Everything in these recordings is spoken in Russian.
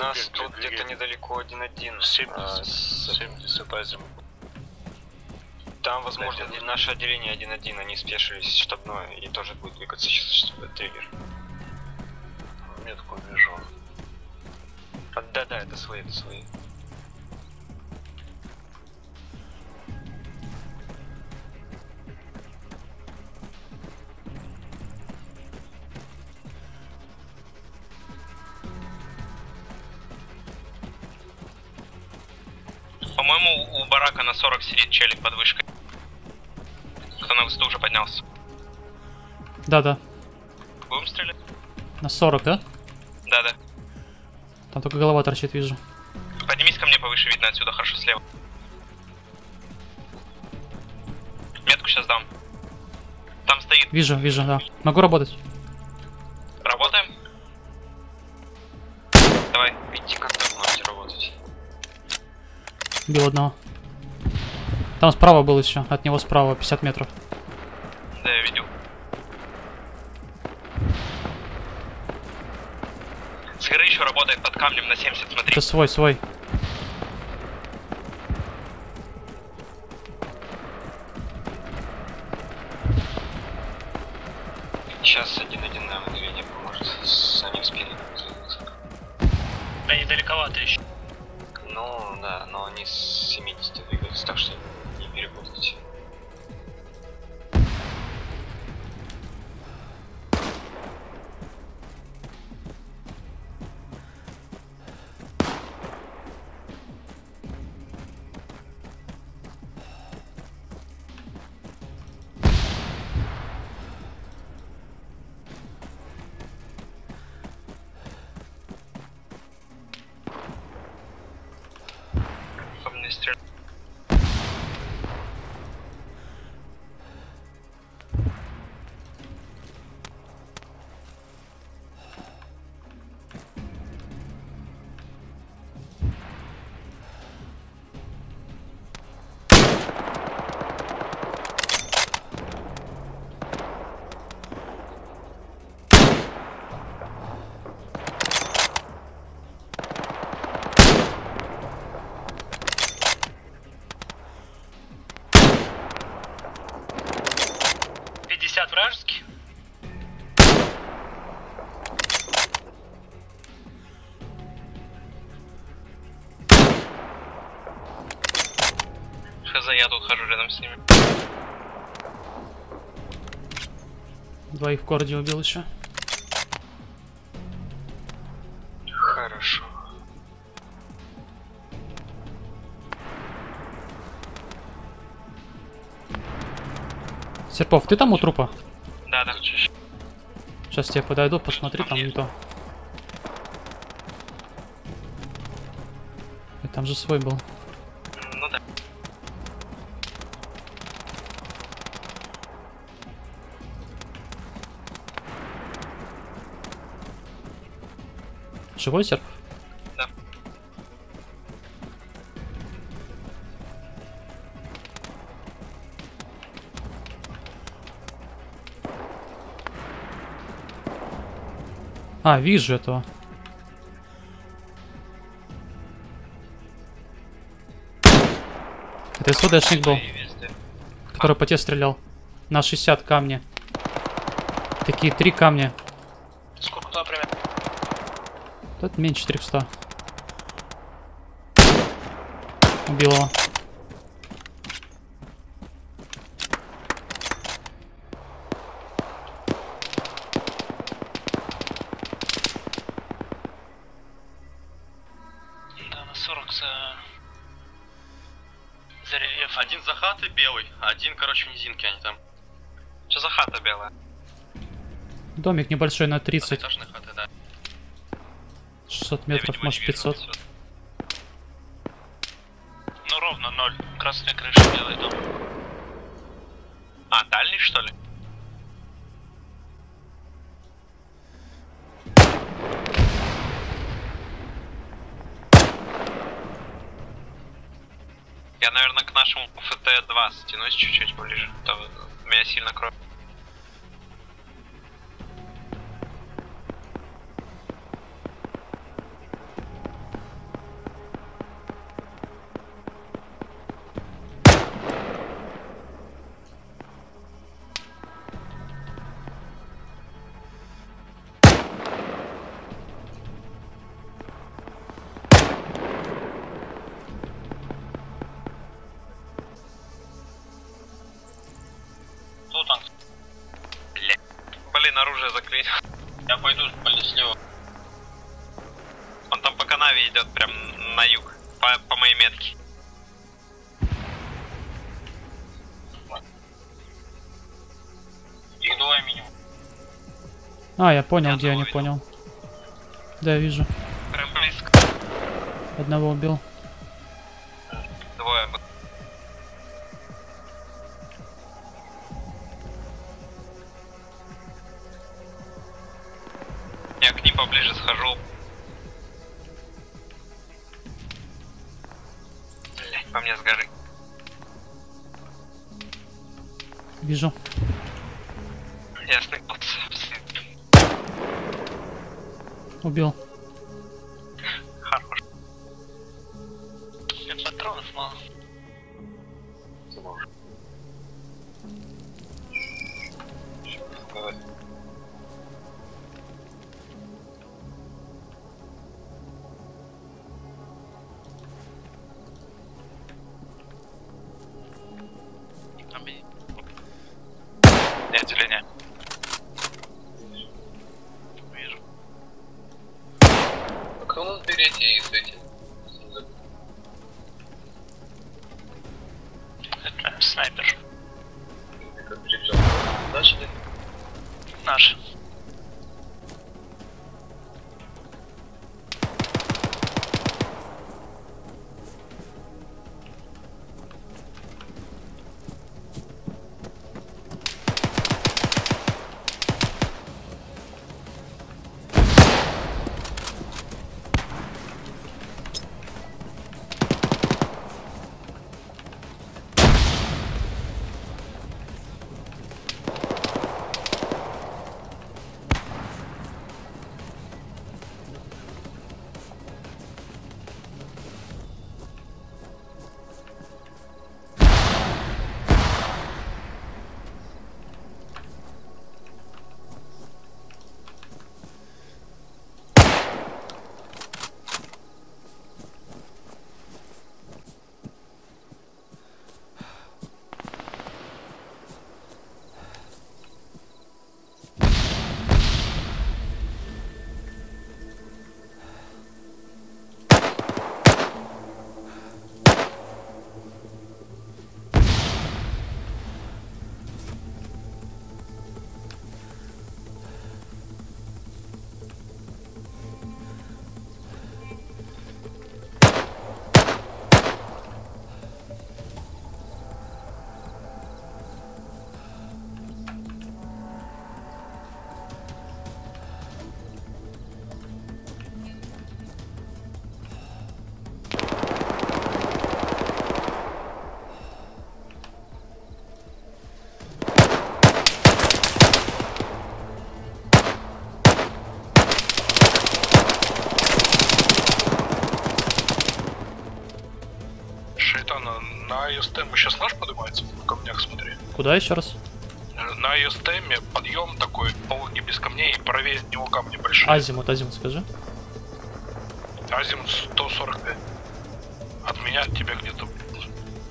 нас тут где-то недалеко 1-1. 70, а, с- 70 по зиму. Там, возможно, наше отделение 1-1, они спешились штабное и тоже будет двигаться сейчас триггер. Метку вижу. А, Да-да, это свои, это свои. По-моему, у барака на 40 сидит челик под вышкой. Кто на высоту уже поднялся. Да-да. Будем стрелять? На 40, да? Да-да. Там только голова торчит, вижу. Поднимись ко мне повыше, видно отсюда хорошо слева. Метку сейчас дам. Там стоит. Вижу, вижу, да. Могу работать. Убил одного. Там справа был еще. От него справа 50 метров. Да, я видел. С горы еще работает под камнем на 70, смотри. Это свой, свой. Хз, я тут хожу рядом с ними. Двоих в городе убил еще. Хорошо. Серпов, ты там у трупа? Да, да. Сейчас тебе подойду, посмотри, там не то. Там же свой был. Живой серп? Да. А, вижу этого. Это СВДшник был, который по тебе стрелял. На 60 камни. Такие три камня. Тут меньше 300. Убил его. Да, на 40 за... За рельеф. Один за хаты белый, а один, короче, в низинке они там. Что за хата белая? Домик небольшой на 30. Этажные хаты, да. 600 Я, метров, может не вижу 500. отсюда. Ну ровно ноль. Красная крыша, белый дом. А, дальний, что ли? Я, наверное, к нашему ФТ-2 стянусь чуть-чуть ближе. То меня сильно кровь. Уже закрыть. Я пойду слева. Он там по канаве идет прям на юг. По, по моей метке. Их двое минимум. А, я понял, Я где они, одного понял. Да, я вижу. Прям близко. Одного убил. Поближе схожу. Блять, по мне с горы. Вижу. Я сныкался. Убил. Хорош. Блин, патронов мало. Не отделение. Вижу. Куда еще раз? На ИСТМ подъем такой, полный без камней, и правее от него камни большие. Азимут, азимут, скажи. Азим 145. От меня от тебя где-то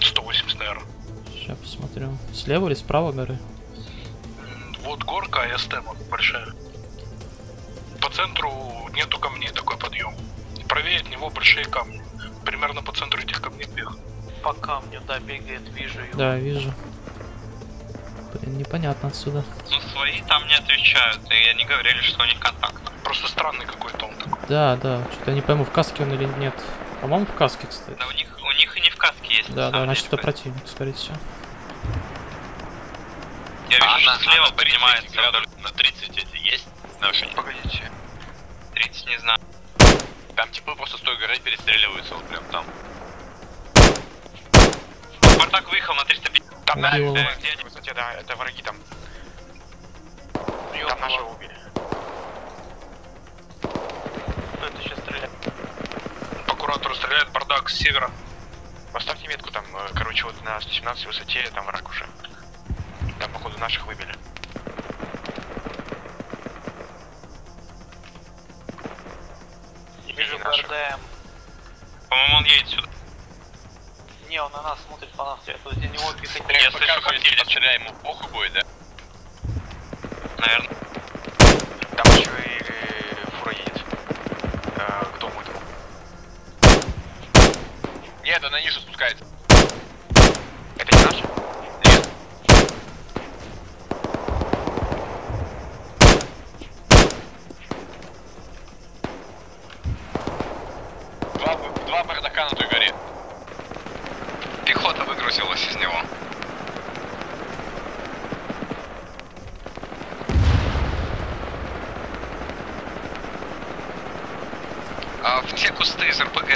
180, наверное. Сейчас посмотрю. Слева или справа горы? Вот горка, а ИСТМ большая. По центру нету камней, такой подъем. Правее от него большие камни. Примерно по центру этих камней бег. По камню, да, бегает, вижу его. Да, вижу. Непонятно отсюда. Ну, свои там не отвечают, и они говорили, что у них контакт. Просто странный какой-то он такой. Да, да, что-то я не пойму, в каске он или нет. По-моему, в каске, кстати. Да у них, у них и не в каске есть. Да, да, значит, это противник, скорее всего. Я вижу, А что слева а на 30 поднимается вдоль. На 30 эти есть наши? Погодите. 30 не знаю. Там типы просто с той горы перестреливаются, вот прям там. Спартак выехал на 350. Там на- где они высоте, да, это враги там. Там нашего убили. Кто это сейчас стреляет? По куратору стреляет бардак с севера. Поставьте метку там, э, короче, вот на 117 высоте, там враг уже. Там, походу, наших выбили. Вижу наших. БРДМ. По-моему, он едет сюда. Не, он на нас смотрит по нам, я тут него пихать. Я слышу, как едет вчера ему похуй будет, да? Наверное. Там еще и э, фура едет. Э, к дому. Нет, она ниже спускается.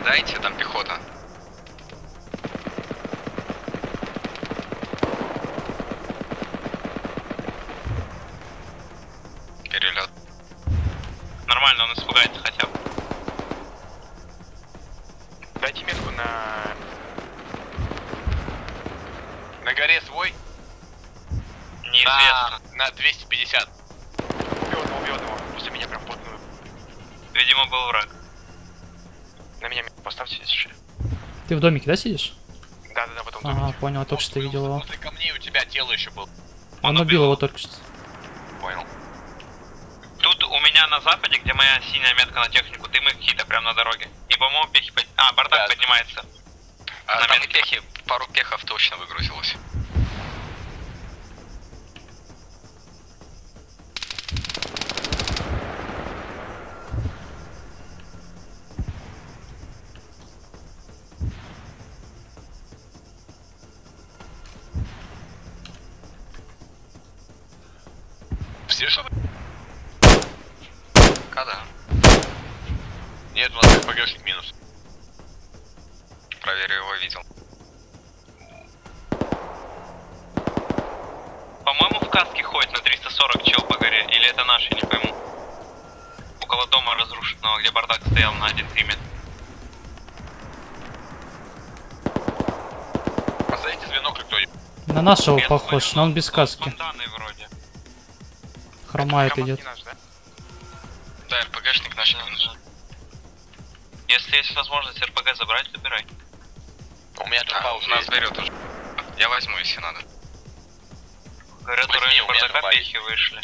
Дайте, там пехота. Перелет. Нормально, он испугается хотя бы. Дайте метку на... На горе свой? Неизвестно. На 250. Убил одного, убил одного. После меня прям потную. Видимо, был враг. На меня поставьте если Ты в домике, да, сидишь? Да, да, да, потом Ага, понял, я только что видел его. Возле камней у тебя тело еще было. Он убил его только что. Понял. Тут у меня на западе, где моя синяя метка на технику, дымы какие-то прям на дороге. И, по-моему, пехи... под- А, бардак Да. поднимается. А На там метке. пехи, пару пехов точно выгрузилось. Проверю, его видел. По-моему, в каске ходит на 340 чел по горе. Или это наши, не пойму. Около дома разрушенного, где бардак стоял на 1-3 метра. Позовите звено, кто На нашего Я похож, но он без каски. вроде. Хромает идет. наш, да? Да, РПГшник наш не минус. Если есть возможность РПГ забрать, забирай. Меня тут пауза. У нас берет уже. Я возьму, если надо. Говорят, в Возьми, районе у меня бардака пехи вышли.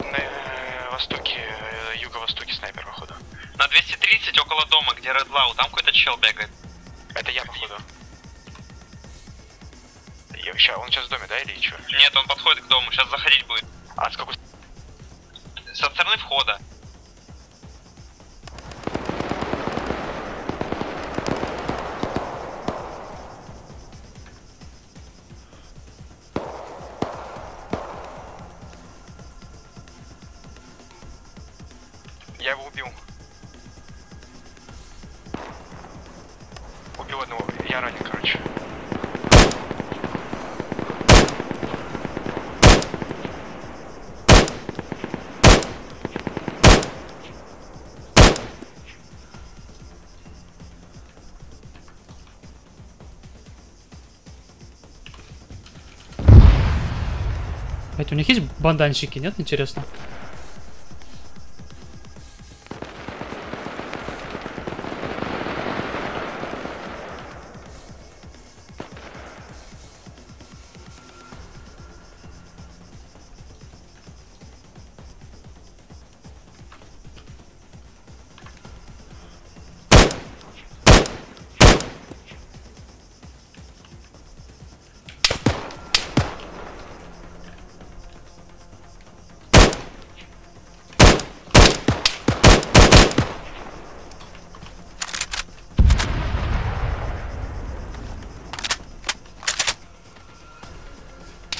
На востоке, юго-востоке снайпер, походу. На 230 около дома, где Red Lau, там какой-то чел бегает. Это я, походу. Ща, он сейчас в доме, да, или что? Нет, он подходит к дому, сейчас заходить будет. А с какой Со стороны входа. Блять, у них есть банданщики, нет, интересно?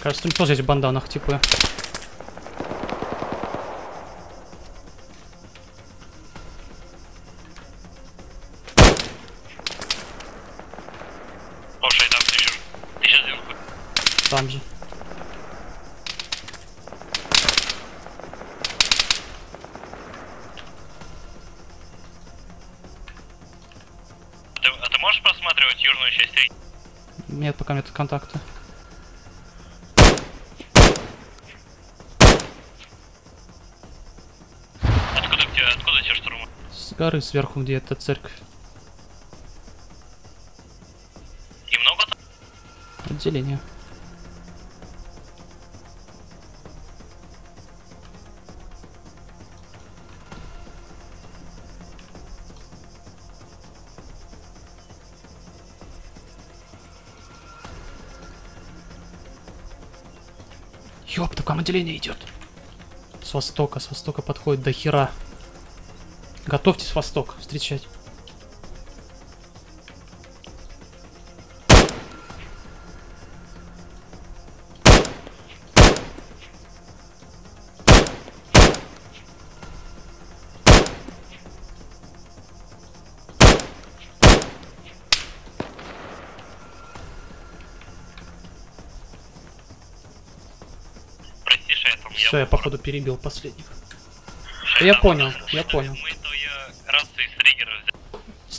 Кажется, у них тоже есть в банданах, типа. Там ты еще... Ты. Там же. А ты можешь просматривать южную часть реки? Нет, пока нет контакта. Горы сверху, где эта церковь. И много там? Отделение. Ёпта, там отделение идет. С востока, с востока подходит до хера. Готовьтесь, Восток, встречать. Все, я походу перебил последних. Я понял, я понял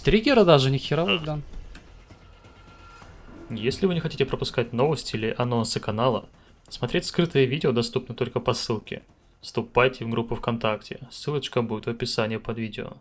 триггера даже, нихера да. Если вы не хотите пропускать новости или анонсы канала, смотреть скрытые видео доступны только по ссылке. Вступайте в группу ВКонтакте, ссылочка будет в описании под видео.